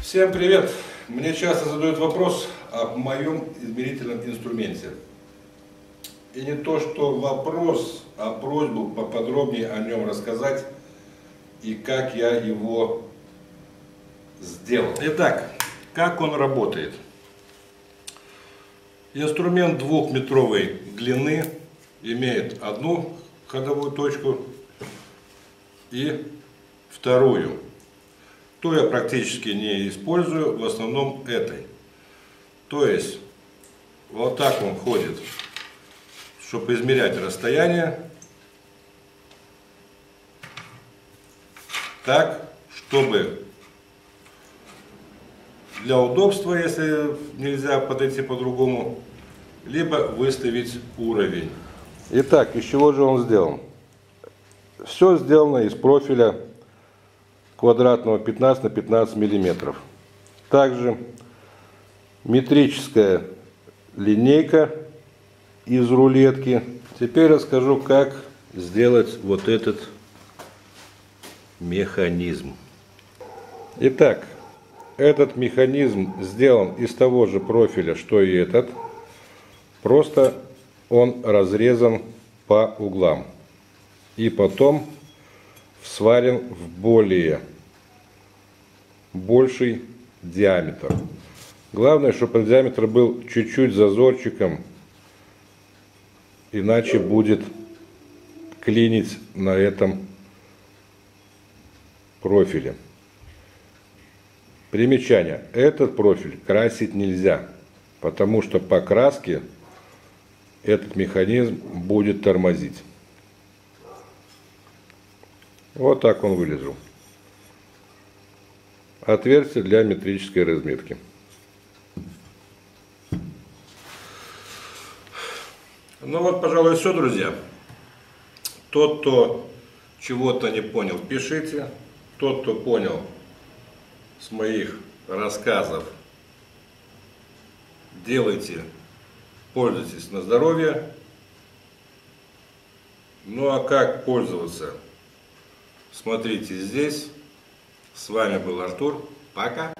Всем привет! Мне часто задают вопрос о моем измерительном инструменте. И не то, что вопрос, а просьбу поподробнее о нем рассказать и как я его сделал. Итак, как он работает? Инструмент двухметровой длины имеет одну ходовую точку и вторую. То я практически не использую, в основном этой. То есть, вот так он ходит, чтобы измерять расстояние. Так, чтобы для удобства, если нельзя подойти по-другому, либо выставить уровень. Итак, из чего же он сделан? Все сделано из профиля квадратного 15 на 15 миллиметров. Также метрическая линейка из рулетки. Теперь расскажу, как сделать вот этот механизм. Итак, этот механизм сделан из того же профиля, что и этот. Просто он разрезан по углам. И потом сварен в более больший диаметр. Главное, чтобы диаметр был чуть-чуть зазорчиком, иначе будет клинить на этом профиле. Примечание. Этот профиль красить нельзя, потому что по краске этот механизм будет тормозить. Вот так он вылезал. Отверстие для метрической разметки. Ну вот, пожалуй, все, друзья. Тот, кто чего-то не понял, пишите. Тот, кто понял, с моих рассказов делайте, пользуйтесь на здоровье. Ну а как пользоваться, смотрите здесь. С вами был Артур. Пока.